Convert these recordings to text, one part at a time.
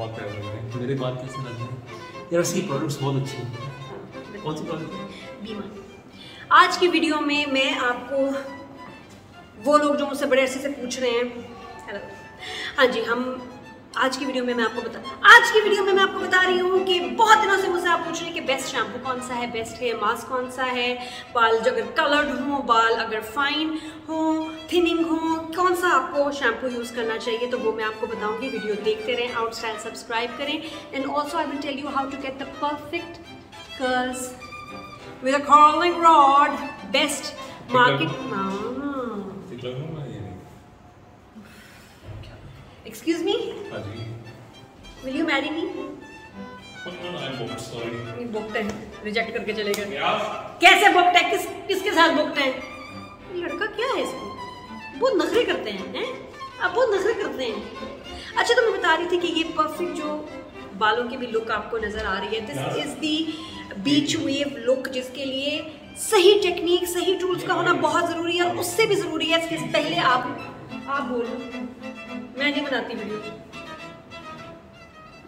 बहुत प्यार लग रहे हैं। मेरी बात कैसे लग रही है? यार, उसकी प्रोडक्ट्स बहुत अच्छी हैं। कौन सी प्रोडक्ट बीमा। आज की वीडियो में मैं आपको वो लोग जो मुझसे बड़े अरसे से पूछ रहे हैं। हाँ जी, हम आज की वीडियो में मैं आपको बता आज की वीडियो में मैं आपको बता रही हूँ कि बहुत दिनों से मुझसे आप पूछ रहे हैं कि बेस्ट शैम्पू कौन सा है बेस्ट हेयर मास्क कौन सा है बाल जो अगर कलर्ड हो बाल अगर फाइन हो थिनिंग हो कौन सा आपको शैम्पू यूज़ करना चाहिए? तो वो मैं आपको बताऊँगी। वीडियो देखते रहें आउट स्टाइल सब्सक्राइब करें। And also I will tell you how to get the perfect curls with a curling rod. Best market excuse me? हाँ जी। Will you marry me? नहीं है. करके चले गए. क्या? कैसे है? किस किसके साथ है? लड़का क्या है इसको? बहुत नखरे करते हैं हैं? आप बहुत नखरे करते हैं. अच्छा तो मैं बता रही थी कि ये परफेक्ट जो बालों की भी लुक आपको नज़र आ रही है this is the beach wave look जिसके लिए सही टेक्निक सही टूल्स का होना बहुत ज़रूरी है और उससे भी ज़रूरी है इसके पहले आप आप बोलो। मैं नहीं बनाती वीडियो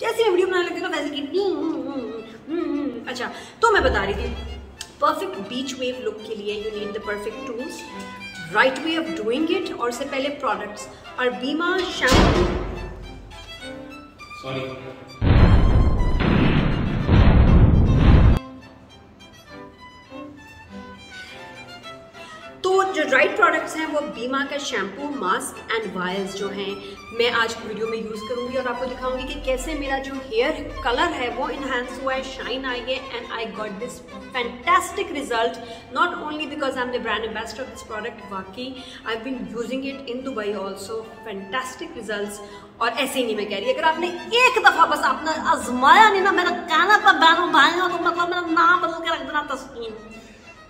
जैसे मैं वीडियो बनाने लगती ना वैसे हम्म, हम्म, हम्म, हम्म। अच्छा तो मैं बता रही थी परफेक्ट बीच वेव लुक के लिए you need the perfect tools right way of doing it और से पहले प्रोडक्ट्स और बीमा शैम्पू सॉरी तो प्रोडक्ट्स हैं, वो बीमा का शैम्पू, मास्क एंड वायल्स जो हैं, मैं आज वीडियो में यूज़ करूँगी और आपको दिखाऊँगी कि कैसे मेरा जो हेयर कलर है, वो इन्हांस हुआ है शाइन आई है and I got this fantastic result not only because I am the brand ambassador of this product बाकी I been using it in Dubai also fantastic result और ऐसे ही नहीं मैं कह रही, अगर आपने एक दफ़ा बस आपने आजमाया नहीं ना, मेरा कहना पर बहनों भाइयों तो मतलब मेरा नाम बदल के रख देना तस्कीन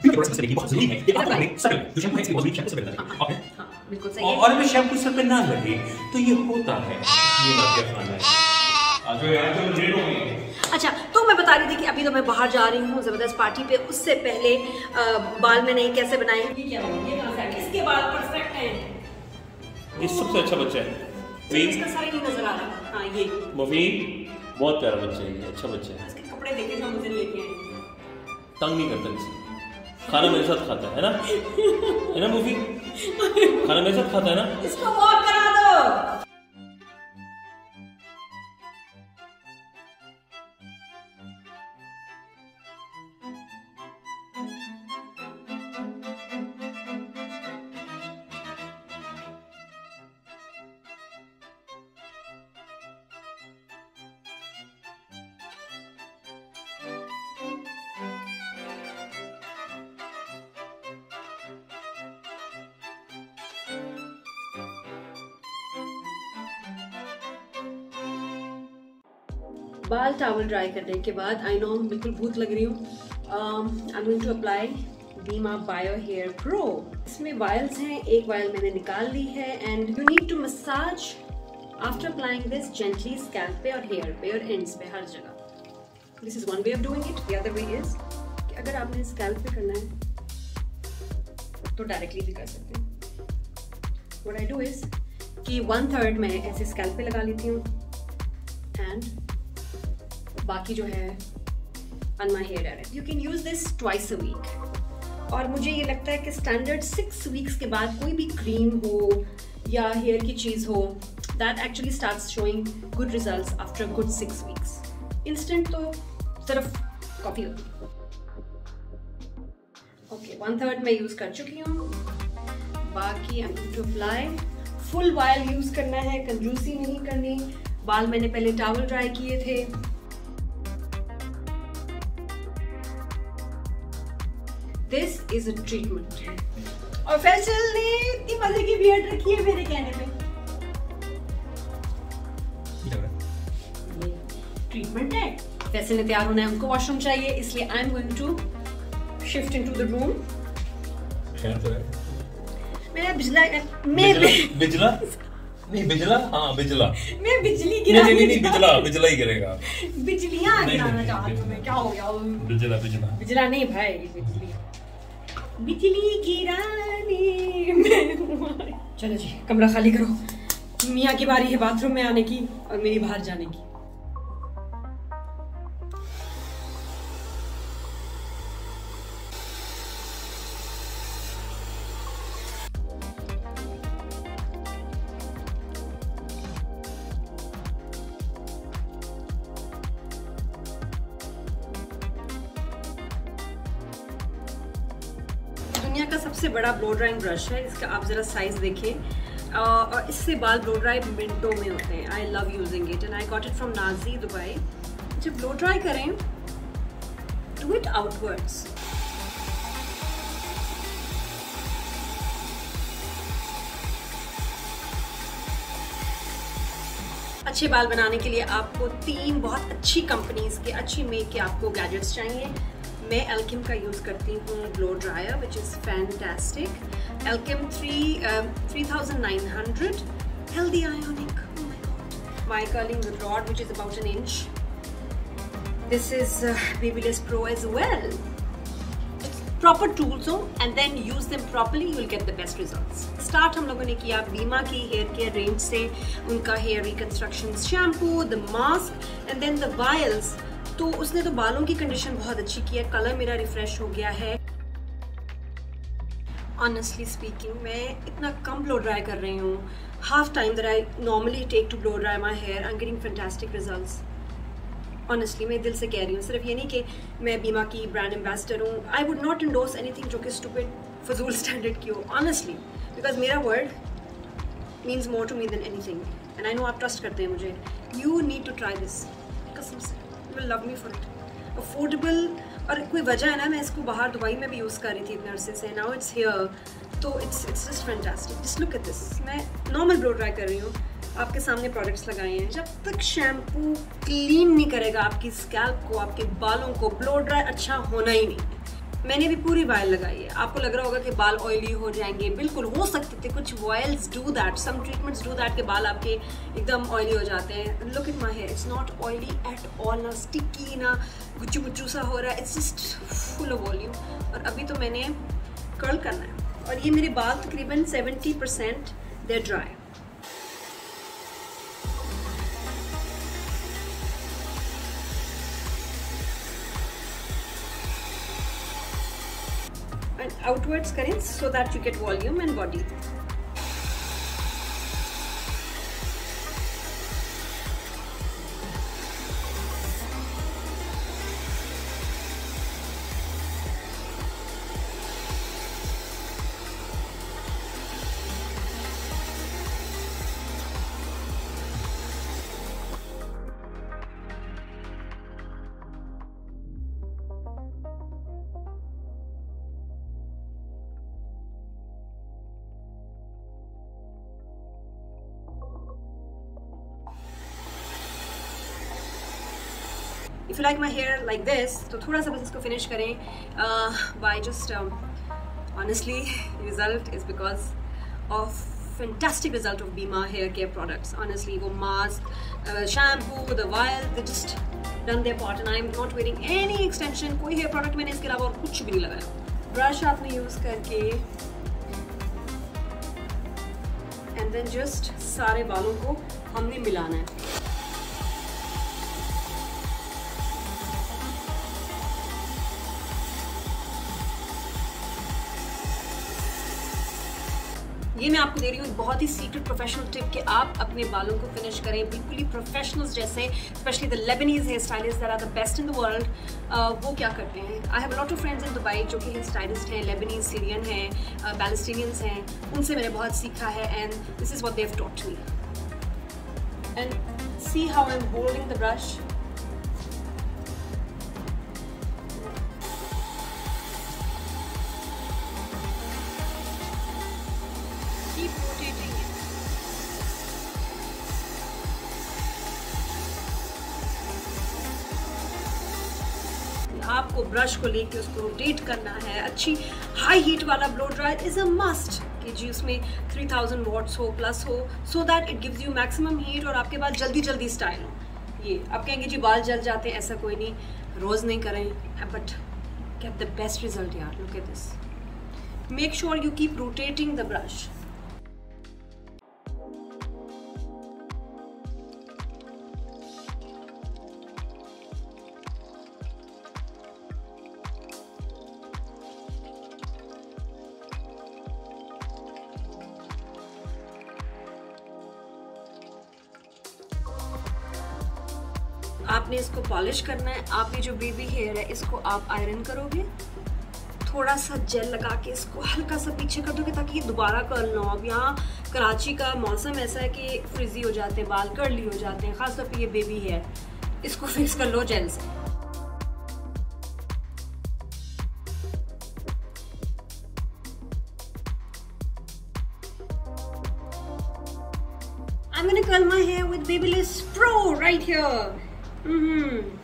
क्योंकि प्रोडक्ट से बहुत ज़रूरी है ये बात करें सर जो शैम्पू है इसकी बहुत शैम्पू से बेहतर है ओके हाँ बिल्कुल सही है और अगर शैम्पू सर पे ना लगे तो ये होता है ये खाना अच्छा तो मैं बता रही थी कि अभी तो मैं बाहर जा रही हूँ ज़बरदस्त पार्टी पे। उससे पहले अ, बाल मैंने कैसे बनाए? ये क्या आ? इसके बाल परफेक्ट हैं। ये सबसे अच्छा बच्चा है। इसका सारा नहीं नज़र आ रहा हाँ। ये। मुफीद बहुत प्यारा बच्चा है ये अच्छा बच्चा है। इसके कपड़े देखे जो मुझे लेके आए। तंग नहीं करता किसी खाना मेरे साथ खाता है ना? है ना मूवी? खाना मेरे साथ खाता है ना? इसको वॉक करा दो। बाल टावल ड्राई करने के बाद आई नो बिल्कुल भूत लग रही हूँ। आई गोइंग टू अप्लाई बीमा बायो हेयर प्रो इसमें वायल्स हैं, एक वायल मैंने निकाल ली है and you need to massage after applying this gently scalp पे और हेयर पे और एंड्स पे हर जगह। This is one way of doing it the other way is कि अगर आपने स्कैल्प पे करना है तो डायरेक्टली भी कर सकते हैं। I do is कि वन थर्ड मैं ऐसे स्कैल्प पे लगा लेती हूँ। बाकी जो है on my hair direct you can use this twice a week और मुझे ये लगता है कि स्टैंडर्ड सिक्स वीक्स के बाद कोई भी क्रीम हो या हेयर की चीज़ हो that actually start showing good result after good six weeks instant तो सिर्फ़ कॉफ़ी होती ओके वन थर्ड मैं यूज़ कर चुकी हूँ। बाकी I to apply full vial use करना है कंजूसी नहीं करनी। बाल मैंने पहले टावल ड्राई किए थे। दिस इज़ अ ट्रीटमेंट और फैसल ने इतनी मज़े की बियर्ड रखी है मेरे कहने पे। ट्रीटमेंट है। फैसल ने तैयार होना है उनको वॉशरूम चाहिए इसलिए I am going to shift into the room मेरा बिजला मैं बिजला नहीं बिजला? हाँ बिजला। मैं बिजली गिरा नहीं नहीं नहीं बिजला बिजला ही गिरेगा। बिजलियाँ गिराना चाहती हूँ मैं क्या हो गया? बिजला बिजला। बिजला नहीं भाई बिजली। बिजली गिराने में चलो जी, कमरा खाली करो। मियाँ की बारी है बाथरूम में आने की और मेरी बाहर जाने की। ब्रश है, इसका आप ज़रा साइज़ देखें और इससे बाल ब्लो ड्राई मिनटों में होते हैं। I love using it and I got it from Nazi Dubai जब ब्लो ड्राई करें डू इट आउटवर्ड्स अच्छे बाल बनाने के लिए आपको तीन बहुत अच्छी कंपनीज़ के, अच्छी मेक के आपको गैजेट्स चाहिए। मैं एल्किम का यूज़ करती हूँ blow dryer which is fantastic Elchim three three thousand nine hundred healthy ionic rod which is about an inch. This is uh, babyliss pro as well. Proper tools हो and then use them properly will get the best results start हम लोगों ने किया बीमा की hair care range से उनका hair reconstruction shampoo the mask and then the vials तो उसने तो बालों की कंडीशन बहुत अच्छी की है। कलर मेरा रिफ्रेश हो गया है। ऑनेस्टली स्पीकिंग मैं इतना कम ब्लो ड्राई कर रही हूँ। Half time there I normally take to blow dry my hair I getting fantastic results honestly मैं दिल से कह रही हूँ, सिर्फ़ ये नहीं कि मैं बीमा की ब्रांड एम्बेसडर हूँ। I would not endorse anything जो कि स्टूपिड फजूल स्टैंडर्ड की हो ऑनेस्टली बिकॉज़ मेरा word means more to me than anything and I know आप ट्रस्ट करते हैं मुझे। You need to try this कसम से। Will love me for it affordable और कोई वजह है ना, मैं इसको बाहर दुबई में भी यूज़ कर रही थी इतने अरसे से नाउ इट्स हेयर तो it's it's just fantastic just look at this मैं नॉर्मल ब्लो ड्राई कर रही हूँ। आपके सामने प्रोडक्ट्स लगाए हैं। जब तक शैम्पू क्लीन नहीं करेगा, आपकी स्कैल्प को, आपके बालों को ब्लो ड्राई अच्छा होना ही नहीं। मैंने भी पूरी वायल लगाई है। आपको लग रहा होगा कि बाल ऑयली हो जाएँगे। बिल्कुल, हो सकते थे कुछ vials do that some treatments do that के बाल आपके एकदम ऑयली हो जाते हैं। Look it my hair it's not oily at all ना स्टिकी ना गुच्चू गुच्चू सा हो रहा है। It's just full of volume और अभी तो मैंने कर्ल करना है। और ये मेरे बाल तकरीबन 70 परसेंट देर ड्राई outwards करें so that you get volume and body. If you like my hair like this तो थोड़ा सा बस इसको फिनिश करें। Bye just honestly result is because of fantastic result of बीमा हेयर केयर प्रोडक्ट्स ऑनेस्टली वो mask shampoo the vial the just done they pot and I am not wearing any extension कोई hair product मैंने इसके अलावा और कुछ भी नहीं लगाया। ब्रश आपने यूज़ करके एंड देन जस्ट सारे बालों को हमने मिलाना है। ये मैं आपको दे रही हूँ बहुत ही सीक्रेट प्रोफेशनल टिप कि आप अपने बालों को फिनिश करें बिल्कुल ही प्रोफेशनल्स जैसे specially the Lebanese hair stylist that are the best in the world वो क्या करते हैं? I have lot of friends in Dubai जो कि हेयर स्टाइलिस्ट हैं लेबनीज सीरियन हैं पैलेस्टीनियंस हैं, उनसे मैंने बहुत सीखा है and this is what they've taught me and see how I am holding the brush brush को लेके उसको रोटेट करना है। अच्छी हाई हीट वाला blow dryer is a must कि जी उसमें 3000 थाउज़ेंड वॉट्स हो प्लस हो so that it gives you maximum heat और आपके पास जल्दी जल्दी स्टाइल हो। ये, आप कहेंगे, जी, बाल जल जाते हैं, ऐसा कोई नहीं, रोज़ नहीं करें। But get the best result yaar look at this make sure you keep rotating the brush polish करना है, आप ये जो बेबी हेयर है, इसको आप आयरन करोगे थोड़ा सा जेल लगा के इसको हल्का सा पीछे कर दोगे ताकि ये दोबारा कर्ल ना हो अब यहाँ कराची का मौसम ऐसा है कि फ्रिजी हो जाते हैं, बाल कर्ली हो जाते हैं, खासतौर पर ये बेबी हेयर इसको फिक्स कर लो जेल से I'm gonna curl my hair with Babyliss Pro right here. हम्म।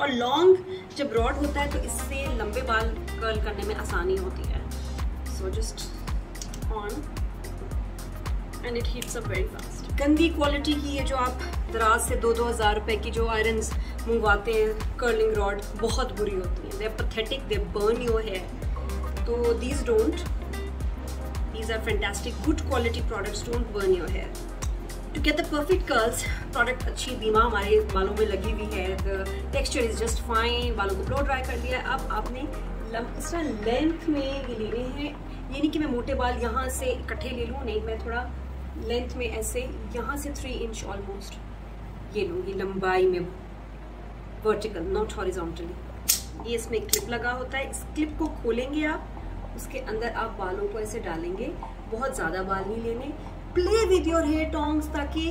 और लॉन्ग जब रॉड होता है तो इससे लंबे बाल कर्ल करने में आसानी होती है। So just on and it heats up very fast गंदी क्वालिटी की है जो आप दराज से दो दो हज़ार रुपए की जो आयरन मंगवाते हैं कर्लिंग रॉड बहुत बुरी होती हैं। They pathetic they burn your hair तो these don't these are fantastic good quality products don't burn your hair to get the perfect curls product अच्छी बीमा हमारे बालों में लगी हुई है टेक्सचर इज़ जस्ट फाइन बालों को ब्लो ड्राई कर दिया अब आपने इस तरह लेंथ में ये लेने हैं। ये नहीं कि मैं मोटे बाल यहाँ से इकट्ठे ले लूँ, नहीं, मैं थोड़ा लेंथ में ऐसे यहाँ से थ्री इंच ऑलमोस्ट ये लूँगी लंबाई में वर्टिकल नॉट हॉरिजॉन्टली ये इसमें क्लिप लगा होता है। इस क्लिप को खोलेंगे आप, उसके अंदर आप बालों को ऐसे डालेंगे। बहुत ज़्यादा बाल नहीं लेने। Play with your hair tongs ताकि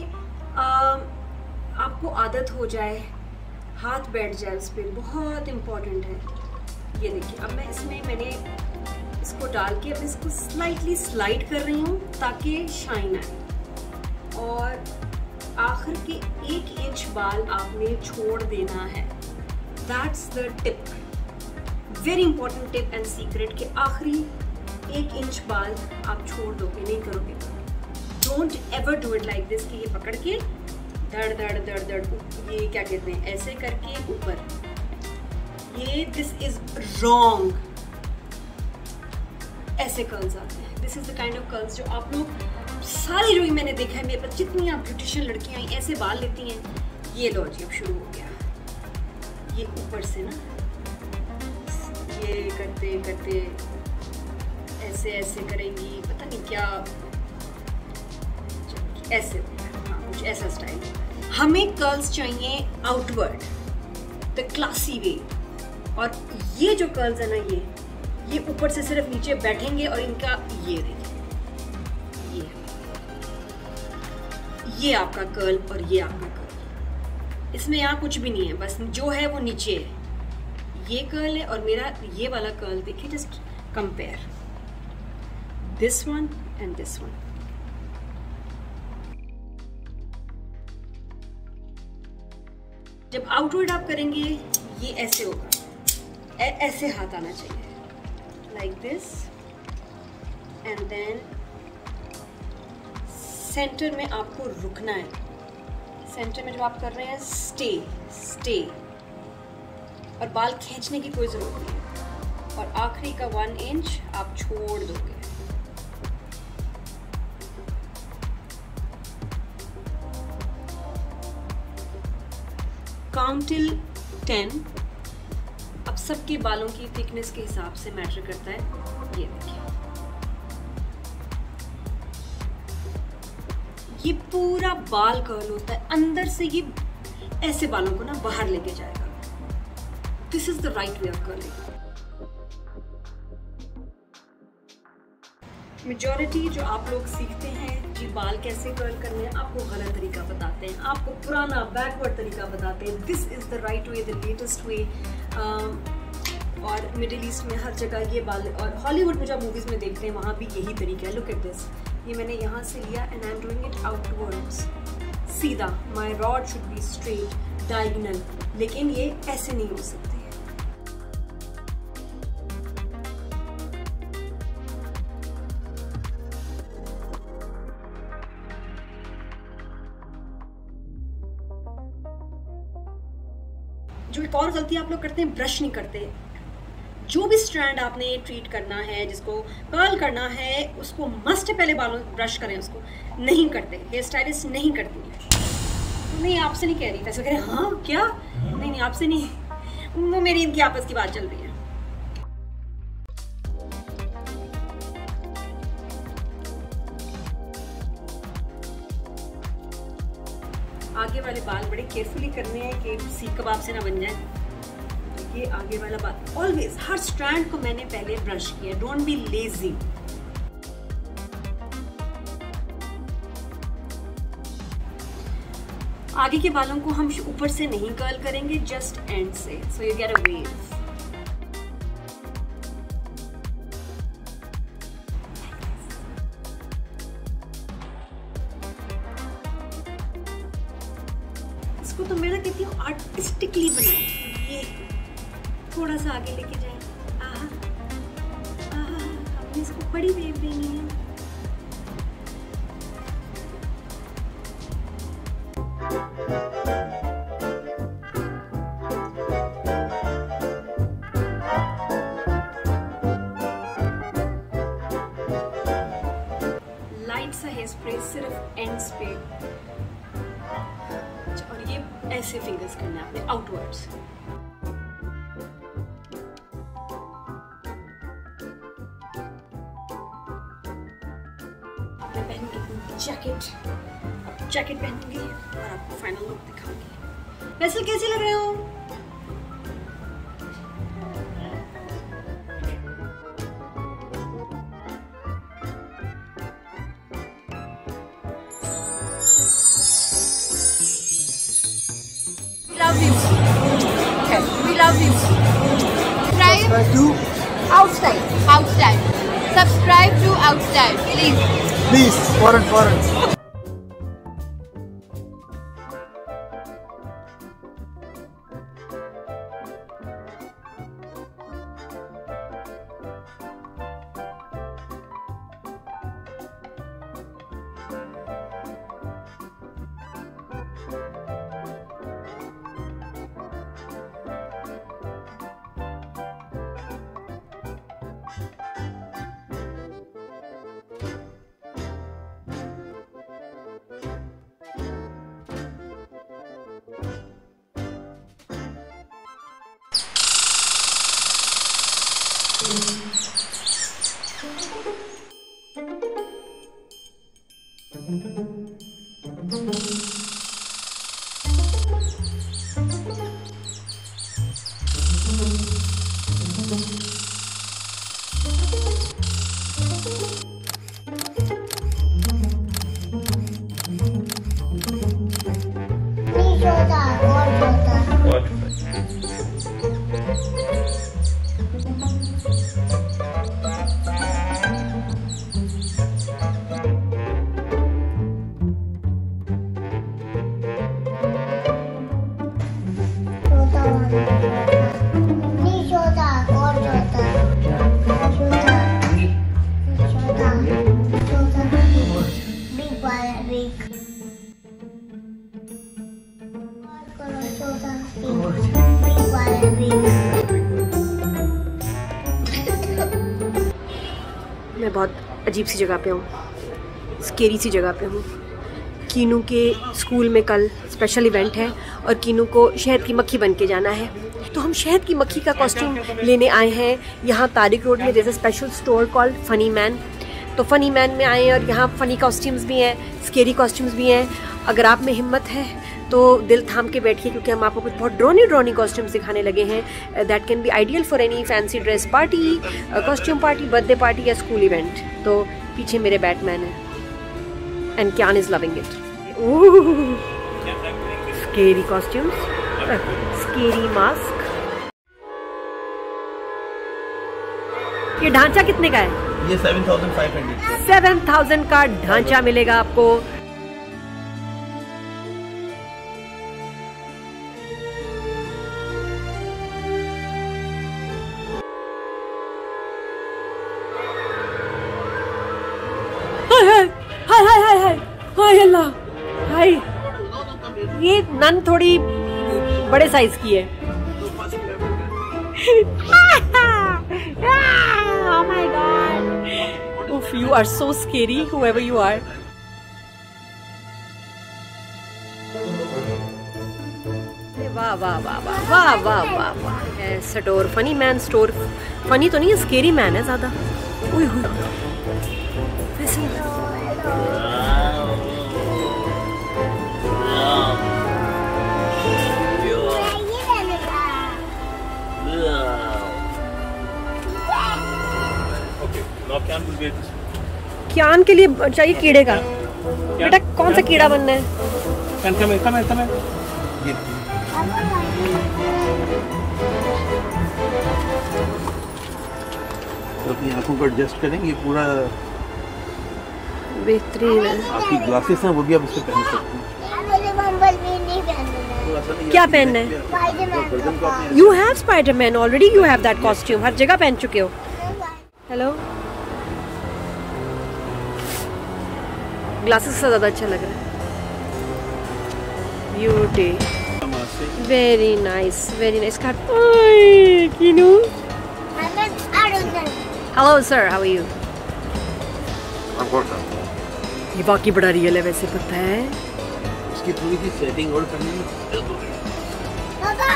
आपको आदत हो जाए। हाथ बैठ जाए उस पर। बहुत इंपॉर्टेंट है। ये देखिए, अब मैं इसमें मैंने इसको डाल के अब इसको स्लाइटली स्लाइड कर रही हूँ ताकि शाइन आए। और आखिर के एक इंच बाल आपने छोड़ देना है। That's the tip very important tip and secret के आखिरी एक इंच बाल आप छोड़ दोगे, नहीं करोगे। Don't ever do it like this कि ये पकड़ के धड़ धड़ धड़ धड़ ये क्या कहते हैं? ऐसे करके ऊपर। ये दिस इज़ रॉन्ग ऐसे कर्ल्स आते हैं। This is the kind of curls जो आप लोग सारी जो मैंने देखा है। मेरे पास जितनी आप ब्यूटिशियन लड़कियाँ ऐसे बाल लेती हैं। ये लो जी, अब शुरू हो गया। ये ऊपर से ना, ये करते करते, ऐसे ऐसे करेंगी। पता नहीं क्या ऐसे हाँ कुछ ऐसा स्टाइल हमें कर्ल्स चाहिए आउटवर्ड द क्लासी वे और ये जो कर्ल्स है ना ये ये ऊपर से सिर्फ़ नीचे बैठेंगे और इनका ये देखिए ये। ये आपका कर्ल और ये आपका कर्ल इसमें यहाँ कुछ भी नहीं है, बस जो है वो नीचे है। ये कर्ल है और मेरा ये वाला कर्ल देखिए just compare this one and this one outward आप करेंगे, ये ऐसे होगा। ऐसे हाथ आना चाहिए। Like this and then centre में आपको रुकना है। सेंटर में जब आप कर रहे हैं स्टे स्टे और बाल खींचने की कोई ज़रूरत नहीं है। और आखिरी का वन इंच आप छोड़ दोगे। काउंट टिल टेन अब सबके बालों की थिकनेस के हिसाब से मैटर करता है। ये देखिए। ये पूरा बाल कर्ल होता है। अंदर से ये ऐसे बालों को ना बाहर लेके जाएगा। This is the right way of curling majority जो आप लोग सीखते हैं कि बाल कैसे कर्ल करने हैं, आपको गलत तरीका बताते हैं, आपको पुराना बैकवर्ड तरीका बताते हैं। This is the right way the latest way और मिडिल ईस्ट में हर जगह ये बाल, और हॉलीवुड में जब मूवीज़ में देखते हैं, वहाँ भी यही तरीका है। लुक एट दिस ये मैंने यहाँ से लिया and I am doing it outwards सीधा my rod should be straight diagonal लेकिन ये ऐसे नहीं हो सकते। गलती आप लोग करते हैं, ब्रश नहीं करते। जो भी स्ट्रैंड आपने ट्रीट करना है, जिसको कर्ल करना है, उसको मस्ट पहले बालों ब्रश करें उसको। नहीं करते हेयर स्टाइलिस्ट नहीं करती है। तो नहीं, आपसे नहीं कह रही वैसे कह रहे हाँ क्या? नहीं नहीं, आपसे नहीं। वो मेरी, इनकी आपस की बात चल रही है। आगे वाले बाल बड़े केयरफुली करने हैं कि सीख कबाब से ना बन जाए। ये आगे वाला बात। ऑलवेज हर स्ट्रैंड को मैंने पहले ब्रश किया डोंट बी लेजी आगे के बालों को हम ऊपर से नहीं कर्ल करेंगे जस्ट एंड से। So you get a wave मैं पहन के जैकेट जैकेट पहनूँगी और आपको फाइनल लुक दिखाऊँगी वैसे कैसे लग रहे हो Outside. Outside. Subscribe to Outside. Please. Please foreign foreign अजीब सी जगह पे हूँ। स्केरी सी जगह पे हूँ। कीनू के स्कूल में कल स्पेशल इवेंट है और कीनू को शहद की मक्खी बन के जाना है। तो हम शहद की मक्खी का कॉस्ट्यूम लेने आए हैं। यहाँ तारिक रोड में जैसे special store called Funny Man तो फनी मैन में आए हैं और यहाँ फनी कॉस्ट्यूम्स भी हैं स्केरी कॉस्ट्यूम्स भी हैं। अगर आप में हिम्मत है तो दिल थाम के बैठिए क्योंकि हम आपको कुछ बहुत ड्रोनी ड्रोनी कॉस्ट्यूम्स दिखाने लगे हैं। That can be ideal for any fancy dress party costume party birthday party या स्कूल इवेंट तो पीछे मेरे बैटमैन है। And Kyan is loving it scary costumes scary mask ये ढांचा कितने का है? ये seven thousand five hundred seven thousand का ढांचा मिलेगा आपको। थोड़ी बड़े साइज़ की है। Oh my god. Oof, you you are. वाह वाह वाह वाह वाह वाह वाह वाह। फनी मैन स्टोर फनी तो नहीं है स्केरी मैन है ज़्यादा। क्यान के लिए चाहिए कीड़े का? बेटा कौन सा कीड़ा बनना है? तो अपनी आँखों को एडजस्ट करेंगे पूरा बेहतरीन है। आपकी ग्लासेस हैं वो भी आप इससे पहन सकते हैं। क्या पहनना है? You have Spiderman already you have that costume हर जगह पहन चुके हो। हेलो ग्लासेस से ज़्यादा अच्छा लग रहा है। Beauty very nice very nice cut किनू। I'm an Arundel. Hello sir how are you ये वाकई बड़ा रियल है वैसे पता है? इसकी थोड़ी सी सेटिंग और करनी है Baba,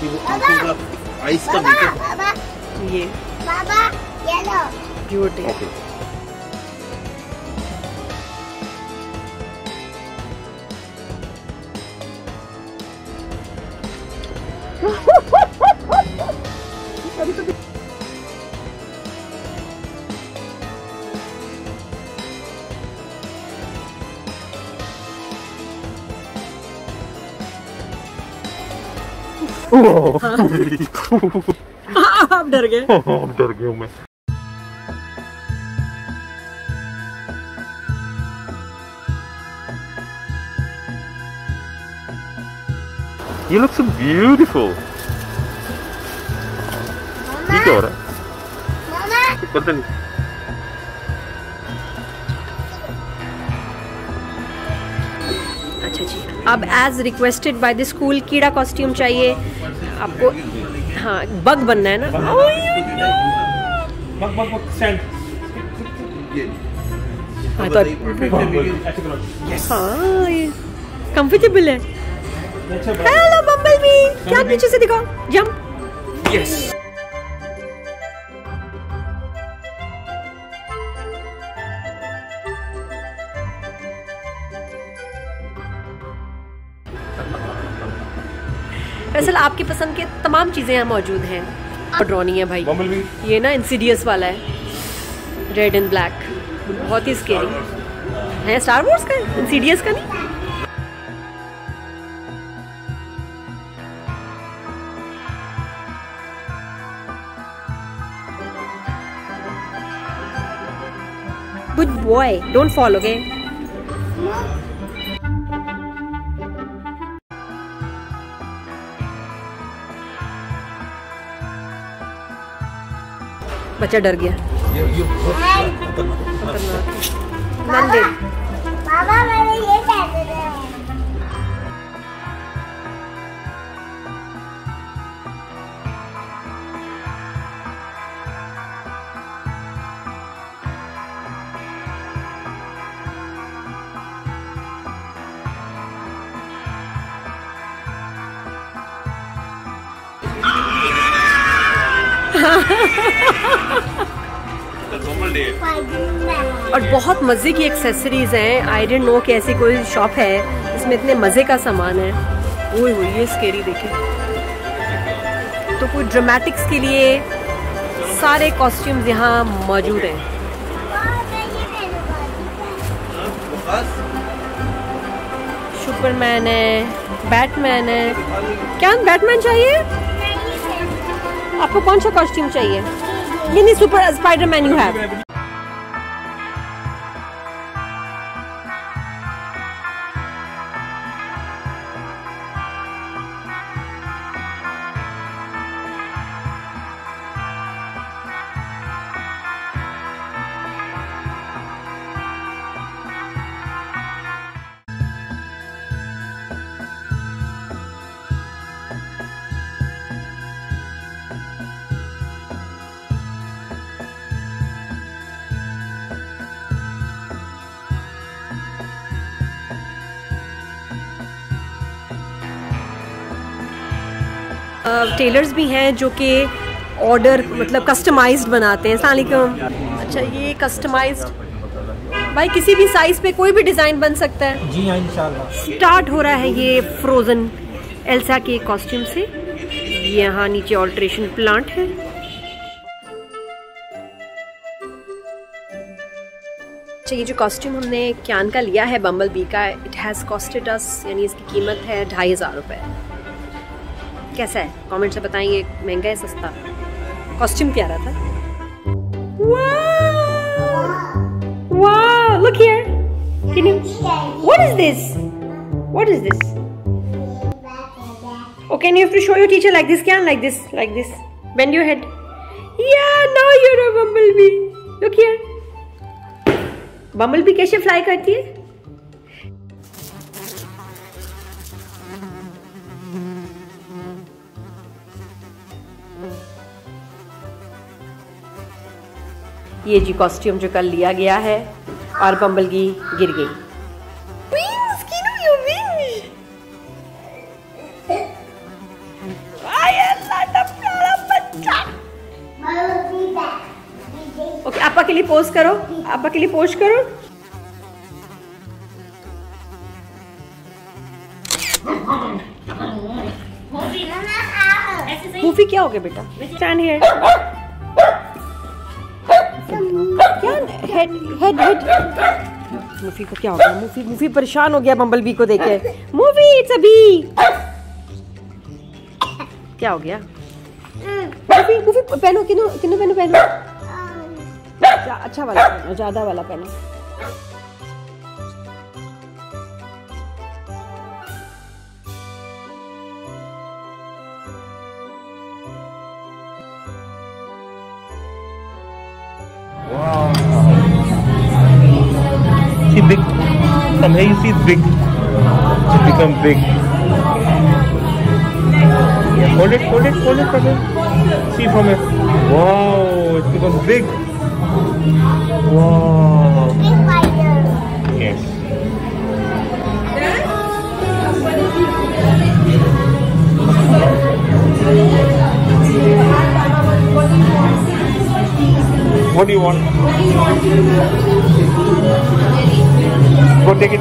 कि वो आँखों का आइस का ये। Baba, yellow. ब्यूटी ओके आप डर गए? डर गया मैं। You look so beautiful. ये क्या हो रहा है? पता नहीं। अच्छा जी अब as requested by the school कीड़ा कॉस्ट्यूम चाहिए। आपको हाँ बग बनना है ना? बग बग बग स्टैंड हाँ तो हाँ ये कंफर्टेबल है। हेलो बम्बलबी क्या पीछे से दिखाओ। जंप यस तमाम चीज़ें यहाँ मौजूद हैं। ड्रॉनी है भाई। ये ना इंसीडियस वाला है। रेड एंड ब्लैक बहुत ही स्केरी है स्टार वॉर्स का? इंसीडियस का नहीं? Good boy don't fall okay बच्चा डर गया। खतरनाक बहुत मज़े की एक्सेसरीज हैं। आई डेंट नो कि ऐसी कोई शॉप है इसमें इतने मज़े का सामान है। ओए हुई ये स्केरी देखे। तो कोई ड्रामेटिक्स के लिए सारे कॉस्ट्यूम्स यहाँ मौजूद हैं. सुपरमैन है बैटमैन है। क्या बैटमैन चाहिए. आपको कौन सा कॉस्ट्यूम चाहिए? ये नहीं super Spiderman you have tailors भी हैं जो कि ऑर्डर मतलब कस्टमाइज्ड बनाते हैं। सलामकुम अच्छा ये कस्टमाइज्ड भाई किसी भी साइज़ पे कोई भी डिज़ाइन बन सकता है। जी हाँ इंशाल्लाह। स्टार्ट हो रहा है ये फ्रोज़न एल्सा के कॉस्ट्यूम से। यहाँ नीचे ऑल्ट्रेशन प्लांट है। अच्छा ये जो कॉस्ट्यूम हमने क्यान का लिया है बम्बल बी का इट हैज़ कॉस्टेड अस यानी इसकी कीमत है ढाई हज़ार रुपये कैसा है? कमेंट से बताइए महँगा है, सस्ता। कॉस्ट्यूम प्यारा था? वाह look here what is this what is this okay can you to show your teacher like this can like this like this bend your head या now you are a bumblebee look here bumblebee कैसे fly करती है? ये जी costume जो कल लिया गया है और बम्बलगी गिर गई। ओके आपा के लिए पोज करो। आपा के लिए पोज करो। मूफी क्या हो गया बेटा? Stand here head head head मूफी को क्या हो गया? मूफी मूफी परेशान हो गया बम्बल बी को देखे मूफी इट्स अ बी क्या हो गया? मूफी मूफी, पहनो, किनो किनो पहनो पहनो। अच्छा वाला पहनो, ज़्यादा वाला पहनो। See big. From here you see it's big. It's become big. Hold it, hold it, hold it from here. See from here. Wow, it's become big. Wow. Yes. What do you want? Go take it.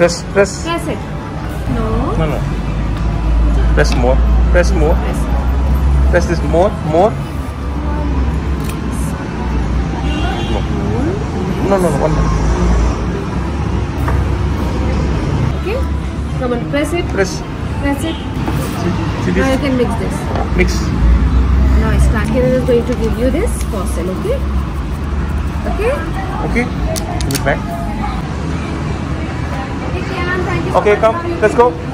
Press Press, press. press it no No, no. Press more. Press more. press Press this more, more. No, no, no, one more. okay come on press it Press. press it See now you this? can mix this Mix. now Starkey is going to give you this fossil okay okay Okay. Give it back. Okay, come, let's go.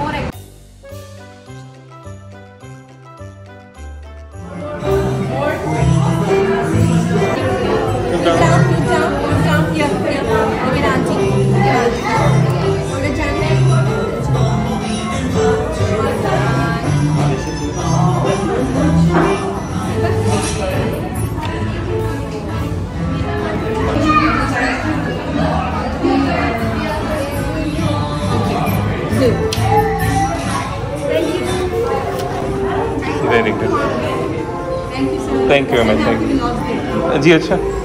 जी अच्छा?